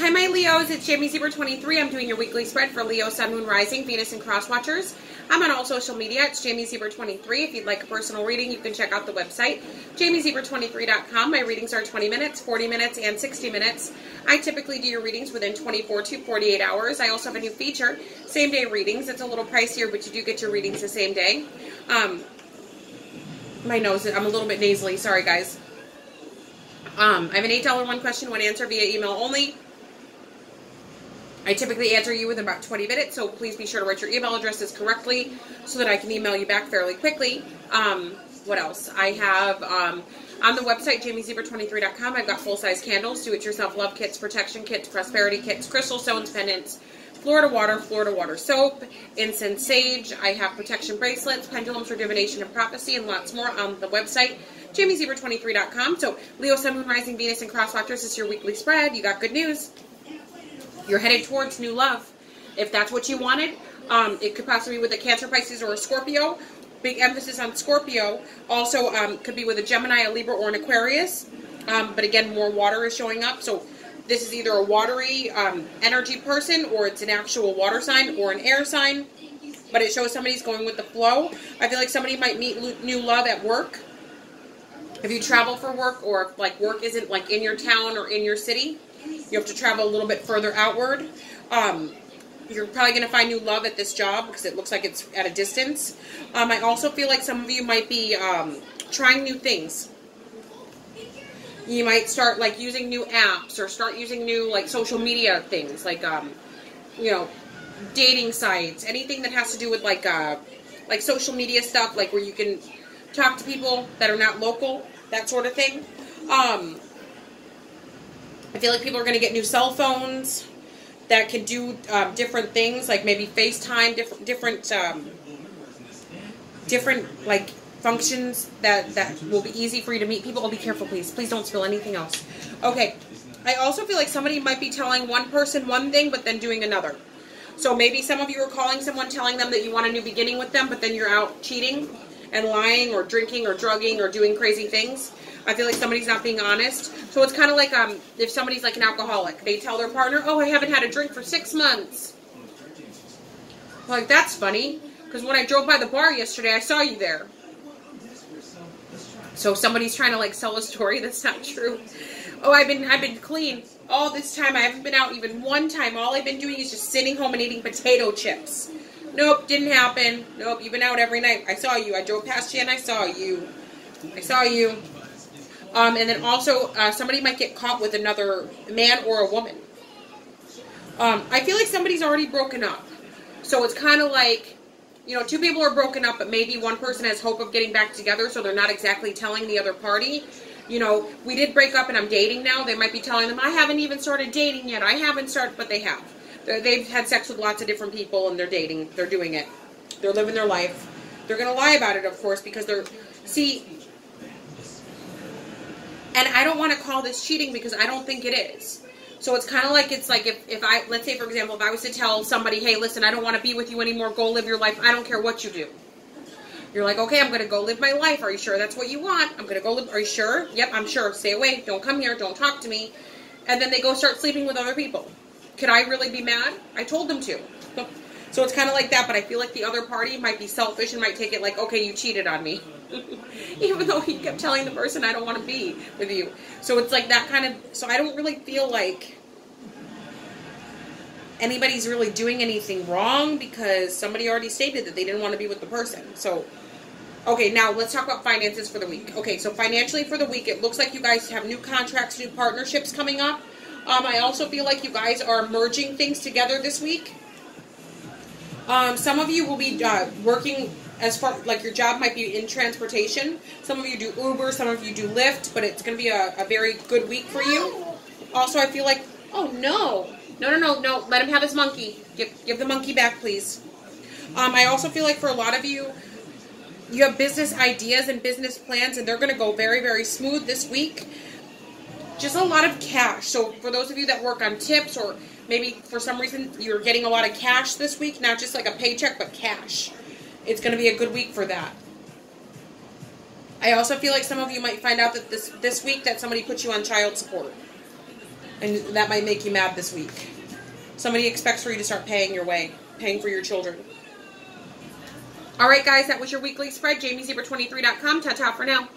Hi, my Leos. It's Jamie Zebra 23. I'm doing your weekly spread for Leo, Sun, Moon, Rising, Venus, and Cross Watchers. I'm on all social media. It's Jamie Zebra 23. If you'd like a personal reading, you can check out the website, jamiezebra23.com. My readings are 20 minutes, 40 minutes, and 60 minutes. I typically do your readings within 24 to 48 hours. I also have a new feature, same day readings. It's a little pricier, but you do get your readings the same day. Um, my nose, I'm a little bit nasally. Sorry, guys. Um, I have an $8 one question, one answer via email only. I typically answer you within about 20 minutes, so please be sure to write your email addresses correctly so that I can email you back fairly quickly. Um, what else? I have um, on the website, jamiezebra23.com, I've got full-size candles, do-it-yourself love kits, protection kits, prosperity kits, crystal stones, pendants, Florida water, Florida water soap, incense sage. I have protection bracelets, pendulums for divination and prophecy, and lots more on the website, jamiezebra23.com. So, Leo, Sun, Moon, Rising, Venus, and Cross Watchers is your weekly spread. You got good news you're headed towards new love. If that's what you wanted, um, it could possibly be with a Cancer, Pisces, or a Scorpio. Big emphasis on Scorpio. Also, um, could be with a Gemini, a Libra, or an Aquarius. Um, but again, more water is showing up. So this is either a watery um, energy person, or it's an actual water sign, or an air sign. But it shows somebody's going with the flow. I feel like somebody might meet new love at work. If you travel for work, or if like work isn't like in your town or in your city, you have to travel a little bit further outward. Um, you're probably going to find new love at this job because it looks like it's at a distance. Um, I also feel like some of you might be um, trying new things. You might start like using new apps or start using new like social media things like um, you know dating sites, anything that has to do with like uh, like social media stuff, like where you can talk to people that are not local, that sort of thing. Um, I feel like people are going to get new cell phones that can do um, different things, like maybe FaceTime, different, different, um, different like functions that that will be easy for you to meet people. Oh, be careful, please. Please don't spill anything else. Okay. I also feel like somebody might be telling one person one thing, but then doing another. So maybe some of you are calling someone, telling them that you want a new beginning with them, but then you're out cheating and lying or drinking or drugging or doing crazy things. I feel like somebody's not being honest. So it's kind of like um, if somebody's like an alcoholic, they tell their partner, "Oh, I haven't had a drink for six months." Like that's funny, because when I drove by the bar yesterday, I saw you there. So somebody's trying to like sell a story that's not true. Oh, I've been I've been clean all this time. I haven't been out even one time. All I've been doing is just sitting home and eating potato chips. Nope, didn't happen. Nope, you've been out every night. I saw you. I drove past you and I saw you. I saw you. Um, and then also, uh, somebody might get caught with another man or a woman. Um, I feel like somebody's already broken up. So it's kind of like, you know, two people are broken up, but maybe one person has hope of getting back together, so they're not exactly telling the other party. You know, we did break up and I'm dating now. They might be telling them, I haven't even started dating yet. I haven't started, but they have. They they've had sex with lots of different people and they're dating. They're doing it. They're living their life. They're going to lie about it, of course, because they're. See, and I don't want to call this cheating because I don't think it is. So it's kind of like it's like if, if I, let's say for example, if I was to tell somebody, hey, listen, I don't want to be with you anymore, go live your life, I don't care what you do. You're like, okay, I'm going to go live my life. Are you sure that's what you want? I'm going to go live. Are you sure? Yep, I'm sure. Stay away. Don't come here. Don't talk to me. And then they go start sleeping with other people. Could I really be mad? I told them to. So it's kind of like that, but I feel like the other party might be selfish and might take it like, okay, you cheated on me. Even though he kept telling the person, I don't want to be with you. So it's like that kind of, so I don't really feel like anybody's really doing anything wrong because somebody already stated that they didn't want to be with the person. So, okay, now let's talk about finances for the week. Okay, so financially for the week, it looks like you guys have new contracts, new partnerships coming up. Um, I also feel like you guys are merging things together this week. Um, some of you will be uh, working as far like your job might be in transportation. Some of you do Uber, some of you do Lyft, but it's going to be a, a very good week for you. Also, I feel like oh no, no, no, no, no, let him have his monkey. Give give the monkey back, please. Um, I also feel like for a lot of you, you have business ideas and business plans, and they're going to go very, very smooth this week. Just a lot of cash. So for those of you that work on tips or maybe for some reason you're getting a lot of cash this week, not just like a paycheck, but cash. It's going to be a good week for that. I also feel like some of you might find out that this this week that somebody put you on child support. And that might make you mad this week. Somebody expects for you to start paying your way, paying for your children. All right, guys, that was your weekly spread. JamieZebra23.com. Ta ta for now.